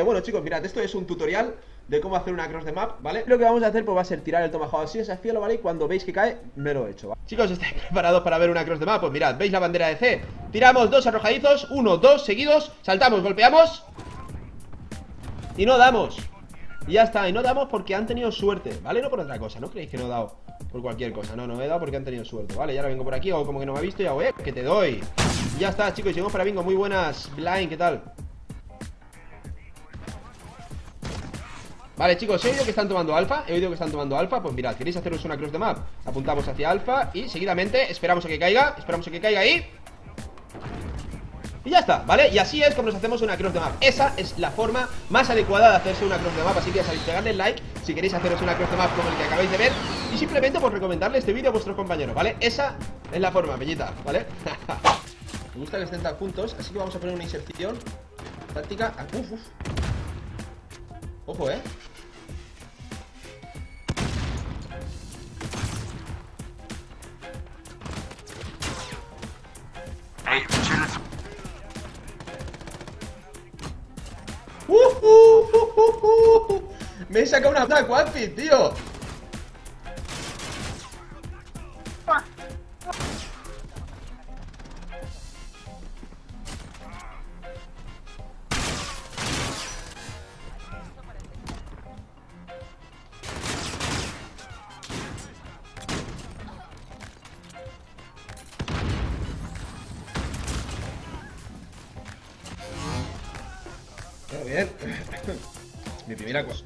Bueno chicos, mirad, esto es un tutorial de cómo hacer una cross de map, ¿vale? Lo que vamos a hacer pues va a ser tirar el tomahawk así cielo, ¿vale? Y cuando veis que cae, me lo he hecho, ¿vale? Chicos, ¿estáis preparados para ver una cross de map? Pues mirad, ¿veis la bandera de C? Tiramos dos arrojadizos, uno, dos, seguidos Saltamos, golpeamos Y no damos Y ya está, y no damos porque han tenido suerte, ¿vale? No por otra cosa, no creéis que no he dado por cualquier cosa No, no he dado porque han tenido suerte, ¿vale? Y ahora vengo por aquí, hago como que no me ha visto y hago, eh, que te doy y ya está, chicos, llegamos para bingo Muy buenas, Blind, ¿qué tal? Vale, chicos, he oído que están tomando alfa He oído que están tomando alfa Pues mirad, ¿queréis haceros una cross de map? Apuntamos hacia alfa Y seguidamente esperamos a que caiga Esperamos a que caiga ahí y ya está, ¿vale? Y así es como nos hacemos una cross de map Esa es la forma más adecuada de hacerse una cross de map Así que ya sabéis, pegarle like si queréis haceros una cross de map como el que acabáis de ver Y simplemente pues recomendarle este vídeo a vuestros compañeros, ¿vale? Esa es la forma, bellita, ¿vale? Me gusta que estén tan juntos Así que vamos a poner una inserción Táctica Uf, uf Ojo, ¿eh? Me he sacado una puta tío bien. Mi primera cosa.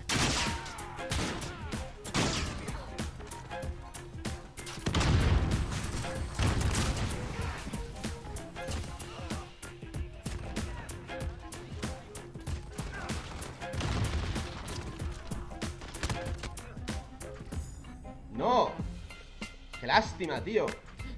¡No! ¡Qué lástima, tío!